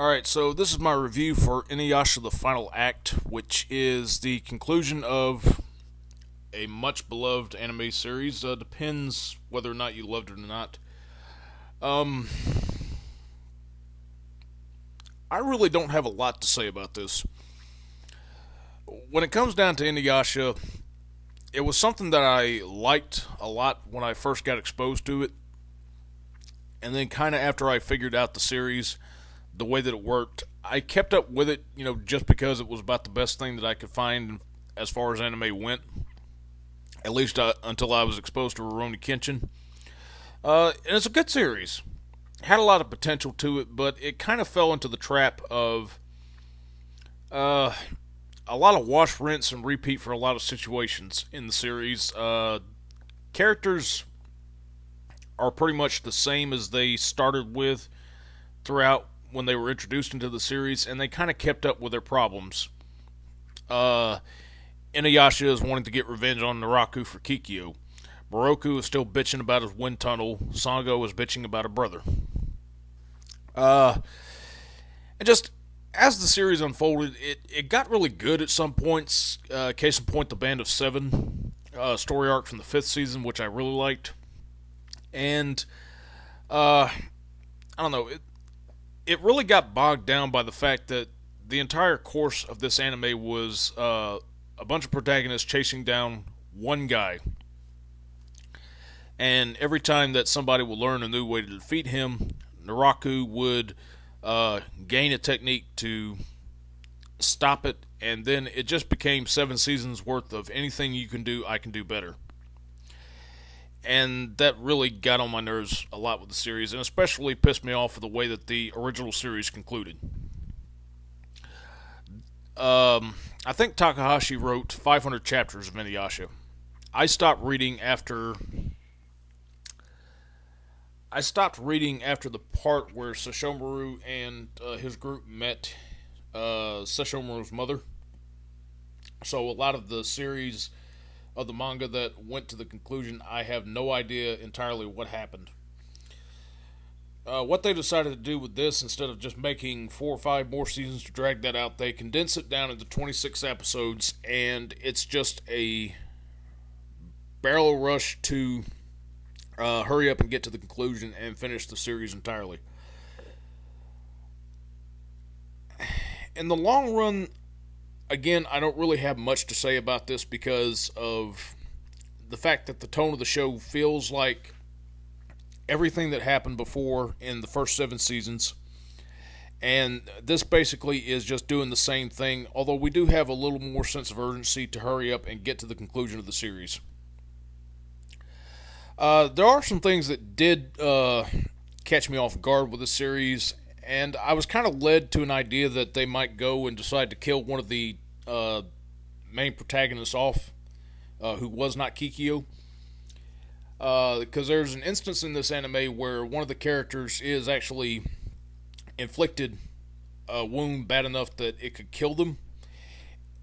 Alright, so this is my review for Inuyasha the Final Act, which is the conclusion of a much beloved anime series. Uh, depends whether or not you loved it or not. Um, I really don't have a lot to say about this. When it comes down to Inuyasha, it was something that I liked a lot when I first got exposed to it. And then, kind of after I figured out the series, the way that it worked, I kept up with it, you know, just because it was about the best thing that I could find as far as anime went. At least uh, until I was exposed to Rurouni Kenshin. Uh, and it's a good series. Had a lot of potential to it, but it kind of fell into the trap of uh, a lot of wash, rinse, and repeat for a lot of situations in the series. Uh, characters are pretty much the same as they started with throughout when they were introduced into the series, and they kind of kept up with their problems. Uh, Inuyasha is wanting to get revenge on Naraku for Kikyo. Miroku is still bitching about his wind tunnel. Sango is bitching about a brother. Uh, and just as the series unfolded, it, it got really good at some points. Uh, case in point, the Band of Seven uh, story arc from the fifth season, which I really liked. And uh, I don't know, it, it really got bogged down by the fact that the entire course of this anime was uh, a bunch of protagonists chasing down one guy. And every time that somebody would learn a new way to defeat him, Naraku would uh, gain a technique to stop it, and then it just became seven seasons worth of anything you can do, I can do better. And that really got on my nerves a lot with the series, and especially pissed me off for the way that the original series concluded. Um, I think Takahashi wrote 500 chapters of Inuyasha. I stopped reading after I stopped reading after the part where Sesshomaru and uh, his group met uh, Sesshomaru's mother. So a lot of the series of the manga that went to the conclusion, I have no idea entirely what happened. Uh, what they decided to do with this, instead of just making four or five more seasons to drag that out, they condense it down into 26 episodes, and it's just a barrel rush to uh, hurry up and get to the conclusion and finish the series entirely. In the long run, again, I don't really have much to say about this because of the fact that the tone of the show feels like everything that happened before in the first seven seasons. And this basically is just doing the same thing, although we do have a little more sense of urgency to hurry up and get to the conclusion of the series. Uh, there are some things that did uh, catch me off guard with the series, and I was kind of led to an idea that they might go and decide to kill one of the uh, main protagonists off, uh, who was not Kikyo. Because uh, there's an instance in this anime where one of the characters is actually inflicted a wound bad enough that it could kill them,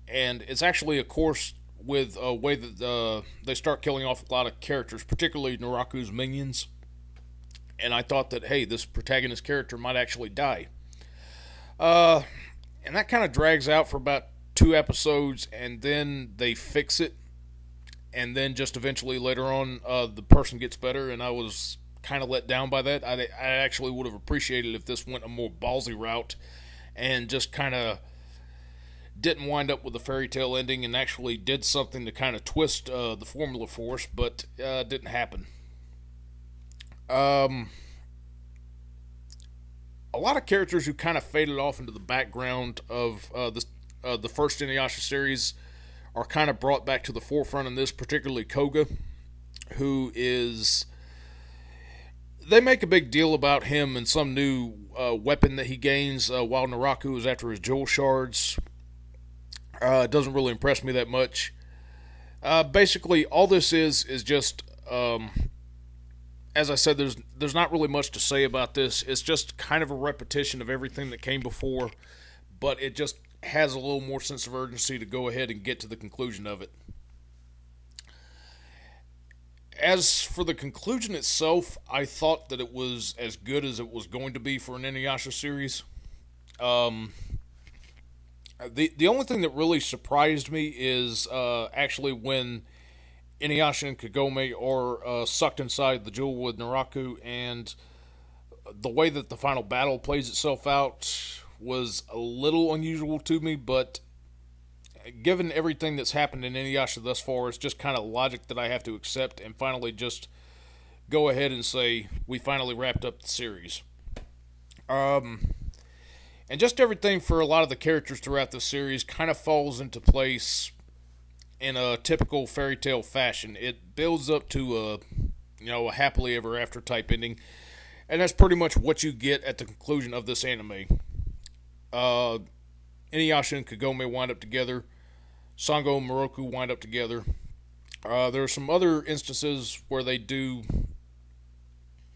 and it's actually a course with a way that uh, they start killing off a lot of characters, particularly Naraku's minions. And I thought that hey, this protagonist character might actually die. Uh, and that kind of drags out for about two episodes, and then they fix it, and then just eventually later on, uh, the person gets better, and I was kind of let down by that. I, I actually would have appreciated if this went a more ballsy route, and just kind of didn't wind up with a fairy tale ending and actually did something to kind of twist uh, the formula for us, but uh, didn't happen. Um, a lot of characters who kind of faded off into the background of uh, the uh, the first Inuyasha series are kind of brought back to the forefront in this, particularly Koga, who is. They make a big deal about him and some new uh, weapon that he gains uh, while Naraku is after his jewel shards uh, doesn't really impress me that much. Uh, basically, all this is is just, um, as I said, there's there's not really much to say about this. It's just kind of a repetition of everything that came before, but it just has a little more sense of urgency to go ahead and get to the conclusion of it. As for the conclusion itself, I thought that it was as good as it was going to be for an Inuyasha series. Um, the the only thing that really surprised me is uh, actually when Inuyasha and Kagome are uh, sucked inside the jewel with Naraku, and the way that the final battle plays itself out was a little unusual to me, but given everything that's happened in Inuyasha thus far, it's just kind of logic that I have to accept and finally just go ahead and say we finally wrapped up the series. Um, and just everything for a lot of the characters throughout the series kind of falls into place in a typical fairy tale fashion. It builds up to a you know a happily ever after type ending, and that's pretty much what you get at the conclusion of this anime. Uh, Inuyasha and Kagome wind up together. Sango and Miroku wind up together. Uh, there are some other instances where they do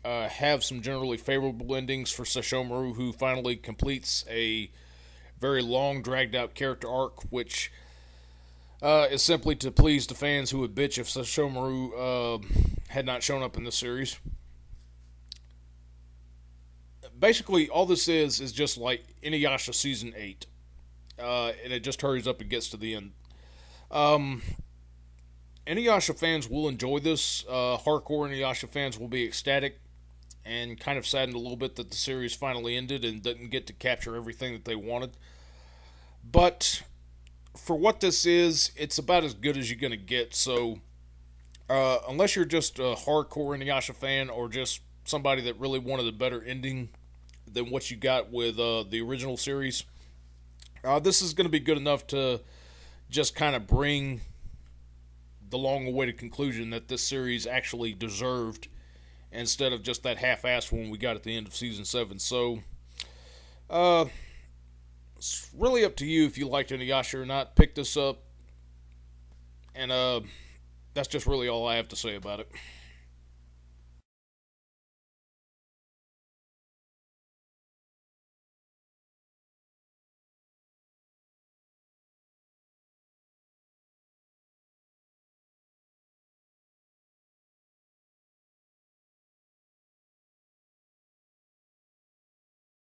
uh, have some generally favorable endings for Sesshomaru, who finally completes a very long, dragged out character arc, which uh, is simply to please the fans who would bitch if Sesshomaru uh, had not shown up in the series. Basically, all this is is just like Inuyasha season eight, uh, and it just hurries up and gets to the end. Um, Inuyasha fans will enjoy this. Uh, hardcore Inuyasha fans will be ecstatic and kind of saddened a little bit that the series finally ended and didn't get to capture everything that they wanted. But for what this is, it's about as good as you're going to get. So, uh, unless you're just a hardcore Inuyasha fan or just somebody that really wanted a better ending than what you got with uh, the original series, uh, this is going to be good enough to just kind of bring the long awaited conclusion that this series actually deserved instead of just that half assed one we got at the end of season 7. So, uh, really up to you if you liked Inuyasha or not. Pick this up. And, uh, that's just really all I have to say about it.